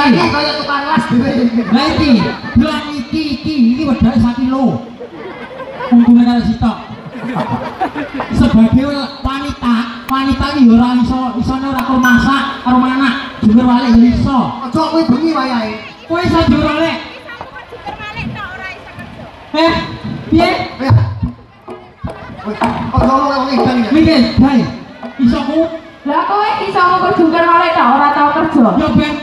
Lagi kaya tukang las dhewe. Lah iki, gelang iki iki iki wedane 1 kilo. Untune karo sitok. Sebagai wanita, wanita iki yo ora iso isone ora karo masak, karo manak, jujur yo iso. Aja kowe bengi wayahe. Kowe iso jujur walik. Eh, piye? Ya. Kowe kok ngomong wong edan ya. Mikir, bae. Iso ku Lah kowe iso ngukur jungkir balik tok ora tau kerja. yo ben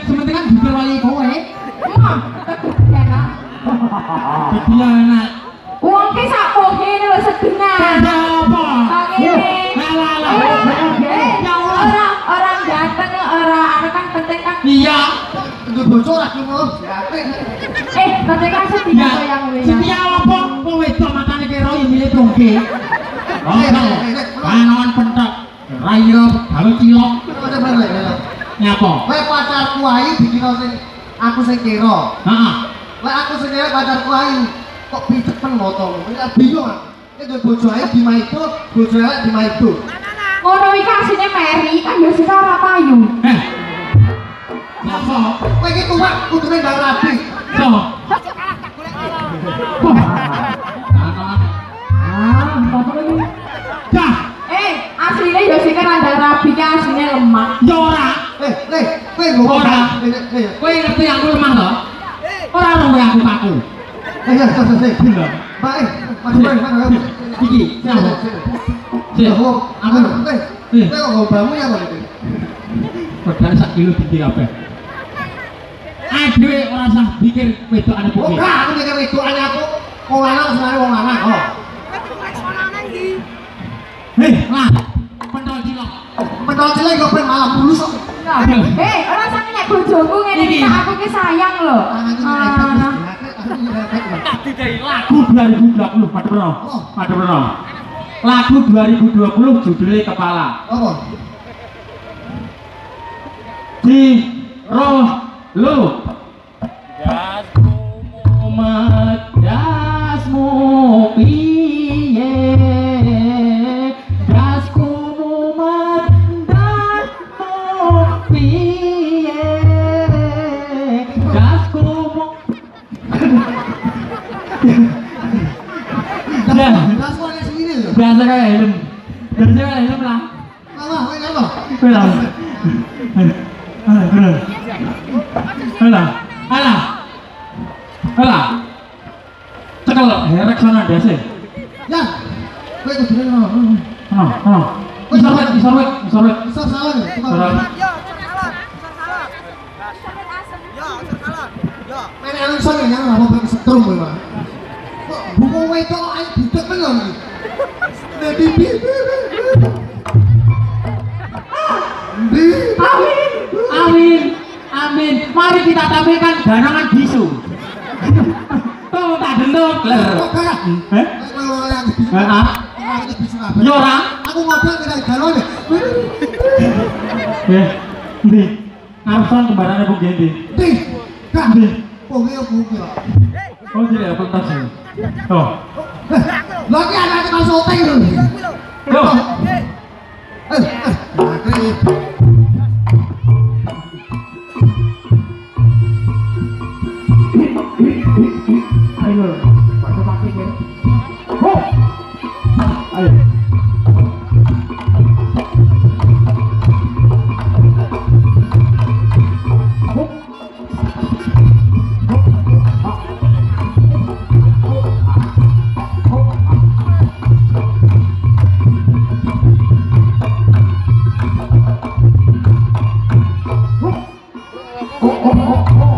Ki sak ngene wis sedengan. Apa? Alah. Eh, Ya ganteng ora anu kan penting kan. Iya. Ya. Eh, penting kan setia Ya, yang setia apa? Kowe wedok matane kira yo milih tongke. Oh, kanon. Rayo gawe cilok. Ada balik. Nyapa? Kowe pacarku ayu dikira sing aku sing kira. Heeh. Aku sing kira pacarku ayu. Kok picepen motong. Kowe bingung aku. Ini bojo ayu di maido, bojo elek di maido. Ngono iki asine Mary kan yo ora payu. Eh. Kowe iki kudune ndang rapi. So. Ah, iki. Dah, Eh, asline yo ki asline lemah. yo ora. Eh, eh, kowe ngomong. Ora. Eh, eh, eh. Kowe ngerti aku lemah to? Ora kowe aku. Eh, ya, tos, tos, eh. Gila. Eh, maju, Mbak, maju, maju. Iki. Sik. Oh, Aku anu, eh, Eh. kowe kok ngombamu ya kok iki? Padahal sak kilo gede kabeh. Aduh, ora usah pikir wedokane Oh, piye. enggak, aku mikir wedokane aku wong lanang sebenarnya wong lanang. Oh. Hei, lah. Pentol cilok. Pentol cilik kok pengen malam bulus kok. Eh, ora sampe nek bojoku ngene iki aku ki sayang lho. Ah. Repot. Lagu 2020 Padrono. Oh. Padrono. Lagu 2020 judulnya Kepala. Apa? Di roh lu. Dasmu Biasa kayak helm Biasa kayak helm lah Apa? Apa? Kowe lah Alah, alah Alah, alah Cekel, herek sana desa Ya. Kowe kudune ngono. Ano, ano Isor wet, isor wet, isor wet Bisa salah lho. Isor wet Nek anu sore yang apa ben setrum kowe, Pak. Kok buku wedok ayo budek men lho iki. Nek di bi. Di. Amin, amin, amin Mari kita tampilkan ganangan bisu Tuh, tak denduk Kok kayak Eh? Ah? Yo, ora. Aku ngobrol kira galone. Eh, ndi Arson kembarannya Bu Gendi Di. Kak. Ndi Oh, iya ya. Oh, jadi apa tas ini? Oh, Lah iki anak tukang syuting lho. Yo. Eh, oh. oh, oh, oh.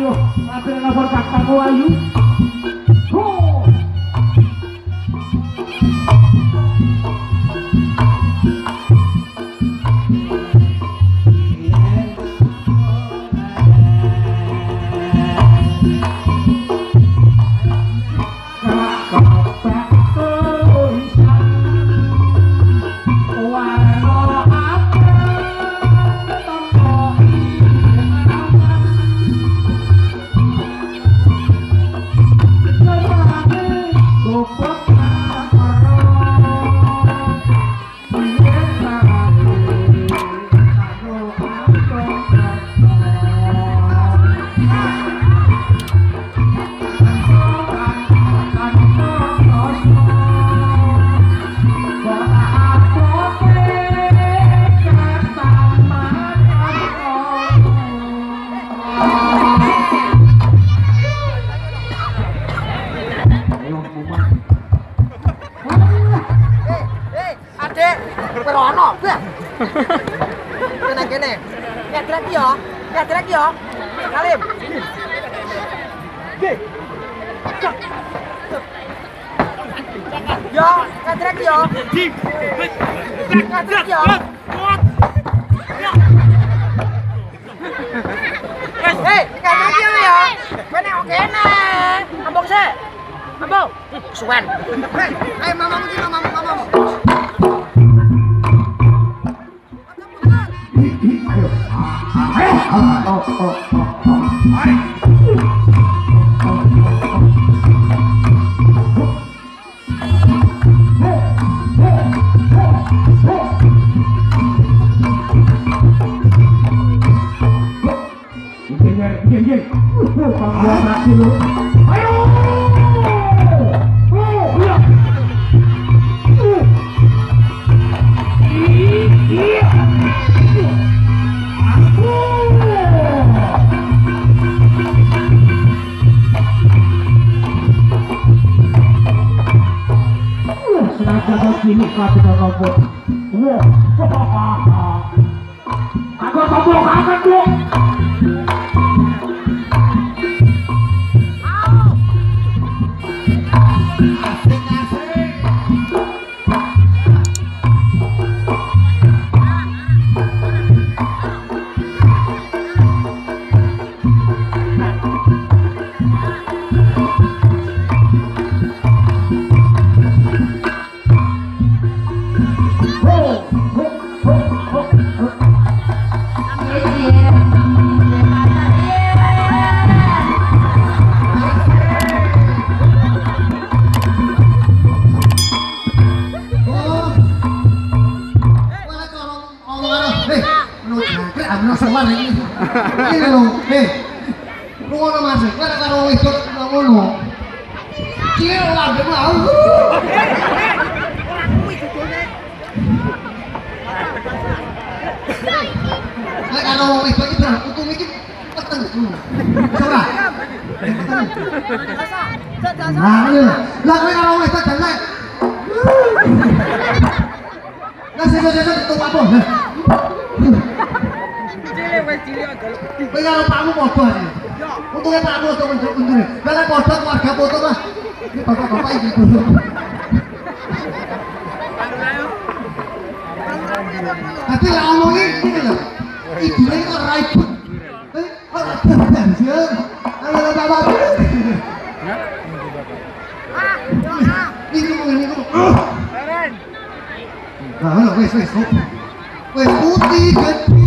Ayo, ngapain nelfon kakak kau Ayu? Ya trek yo. Salim. Yo, kadrek yo. Yo. Hei, kadrek yo ya. Kene oke nih. Ambong se. Ambong. Suwen. Hei, mamamu ki mamamu Yeah, yeah, yeah. Oh, I'm not too Aku tombol kaget, Bro. Oh. Ini lho, hei. Lu ngono Mas, kowe nek karo wedok ngono. Cilik lambe mau. Nek karo wedok iki bener, utung iki peteng. Ora? Nah, iya. Lah kowe karo wedok jalek. Lah sesuk-sesuk ketua apa? Cilik wis cilik agak. Kowe karo pakmu padha ae. Untunge pakmu untuk undur-undure. Lah nek padha keluarga foto mah. Ini bapak-bapak iki dulu. Tapi lah ngomongin ini lho. Ibune kok ora ibu. Eh, kok ora dandan. Ayo lah bapak. Ini ini ngomong. Nah, wis wis. Wis putih gede.